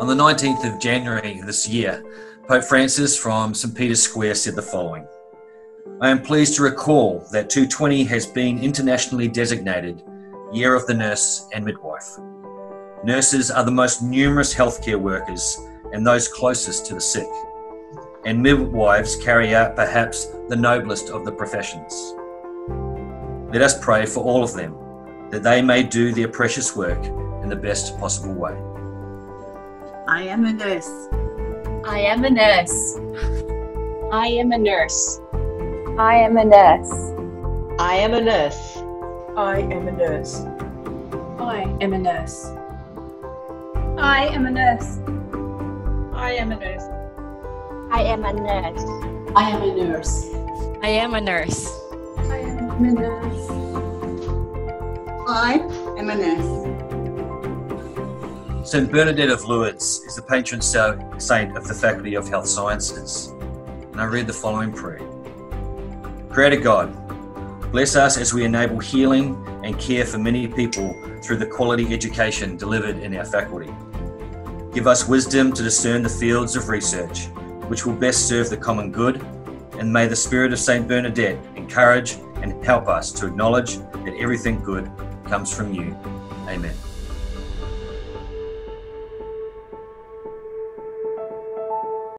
On the 19th of January this year, Pope Francis from St. Peter's Square said the following I am pleased to recall that 220 has been internationally designated Year of the Nurse and Midwife. Nurses are the most numerous healthcare workers and those closest to the sick, and midwives carry out perhaps the noblest of the professions. Let us pray for all of them that they may do their precious work in the best possible way. I am a nurse. I am a nurse. I am a nurse. I am a nurse. I am a nurse. I am a nurse. I am a nurse. I am a nurse. I am a nurse. I am a nurse. I am a nurse. I am a nurse. I am a nurse. I am a nurse. St. Bernadette of Lourdes is the patron saint of the Faculty of Health Sciences. And I read the following prayer Creator God, bless us as we enable healing and care for many people through the quality education delivered in our faculty. Give us wisdom to discern the fields of research which will best serve the common good, and may the Spirit of St. Bernadette encourage and help us to acknowledge that everything good comes from you. Amen.